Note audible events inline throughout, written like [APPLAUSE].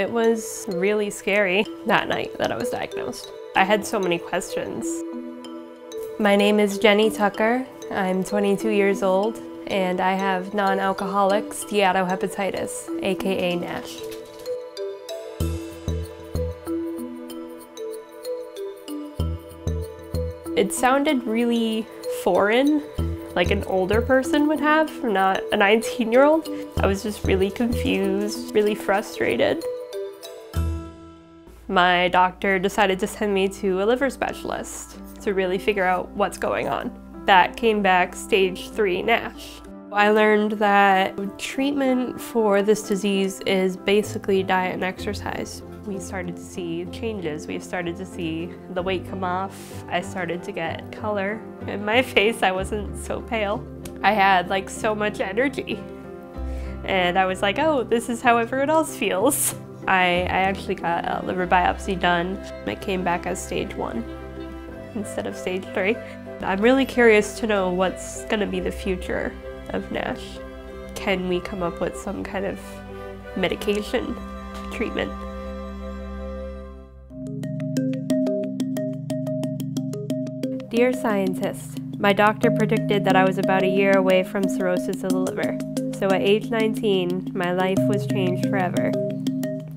It was really scary [LAUGHS] that night that I was diagnosed. I had so many questions. My name is Jenni Tucker. I'm 22 years old and I have non-alcoholic steatohepatitis, aka NASH. It sounded really foreign, like an older person would have, not a 19 year old. I was just really confused, really frustrated. My doctor decided to send me to a liver specialist to really figure out what's going on. That came back stage three NASH. I learned that treatment for this disease is basically diet and exercise. We started to see changes. We started to see the weight come off. I started to get color in my [LAUGHS] face. I wasn't so pale. I had like so much energy. And I was like, oh, this is how everyone else feels. [LAUGHS] I, I actually got a liver biopsy done. It came back as stage one instead of stage three. I'm really curious to know what's gonna be the future of NASH. Can we come up with some kind of medication treatment? Dear scientist, my doctor predicted that I was about a year away from cirrhosis of the liver. So at age 19, my life was changed forever.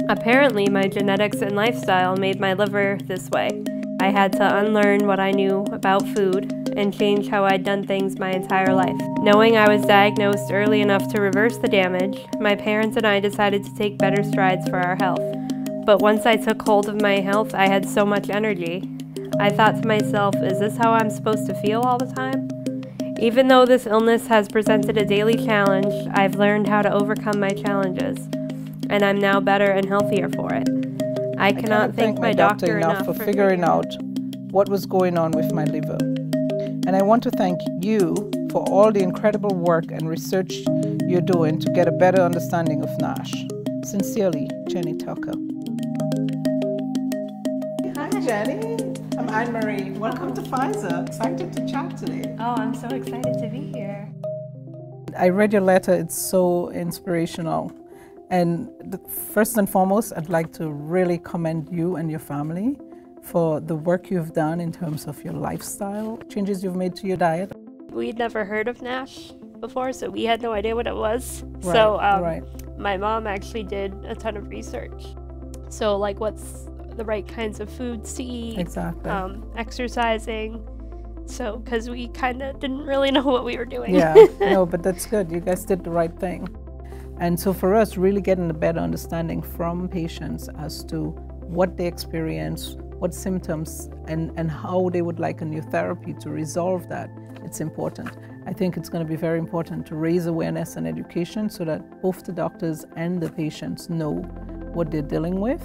Apparently, my genetics and lifestyle made my liver this way. I had to unlearn what I knew about food and change how I'd done things my entire life. Knowing I was diagnosed early enough to reverse the damage, my parents and I decided to take better strides for our health. But once I took hold of my health, I had so much energy. I thought to myself, is this how I'm supposed to feel all the time? Even though this illness has presented a daily challenge, I've learned how to overcome my challenges, and I'm now better and healthier for it. I, I cannot, thank, my doctor, doctor enough, for, for figuring out what was going on with my liver. And I want to thank you for all the incredible work and research you're doing to get a better understanding of NASH. Sincerely, Jenni Tucker. Hi, Jenni. I'm Ann-Marie. Welcome to Pfizer. Excited to chat today. Oh, I'm so excited to be here. I read your letter, it's so inspirational. And the, first and foremost, I'd like to really commend you and your family for the work you've done in terms of your lifestyle, changes you've made to your diet. We'd never heard of NASH before, so we had no idea what it was. Right, so um, right. my mom actually did a ton of research. So like what's the right kinds of foods to eat, exactly. Um, exercising. So, because we kind of didn't really [LAUGHS] know what we were doing. Yeah, [LAUGHS] no, but that's good. You guys did the right thing. And so for us, really getting a better understanding from patients as to what they experience, what symptoms and, and how they would like a new therapy to resolve that, it's important. I think it's going to be very important to raise awareness and education so that both the doctors and the patients know what they're dealing with.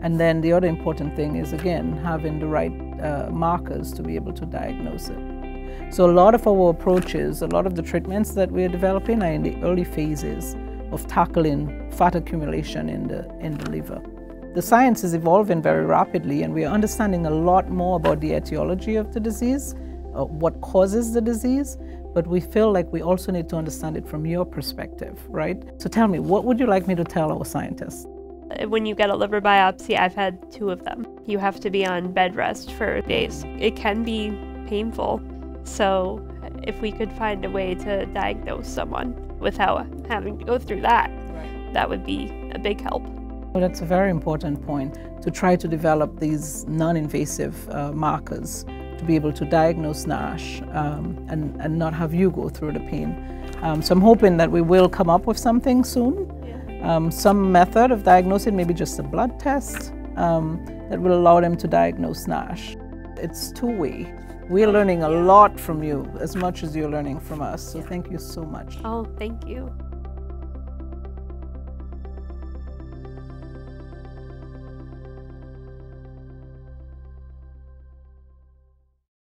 And then the other important thing is, again, having the right uh, markers to be able to diagnose it. So a lot of our approaches, a lot of the treatments that we're developing are in the early phases of tackling fat accumulation in the, in the liver. The science is evolving very rapidly and we are understanding a lot more about the etiology of the disease, uh, what causes the disease, but we feel like we also need to understand it from your perspective, right? So tell me, what would you like me to tell our scientists? When you get a liver biopsy, I've had two of them. You have to be on bed rest for days. It can be painful. So if we could find a way to diagnose someone without having to go through that, right. that would be a big help. Well, that's a very important point to try to develop these non-invasive uh, markers to be able to diagnose NASH um, and, and not have you go through the pain. Um, so I'm hoping that we will come up with something soon, um, some method of diagnosing, maybe just a blood test um, that will allow them to diagnose NASH. It's two-way. We're oh, learning a lot from you as much as you're learning from us. So thank you so much. Oh, thank you.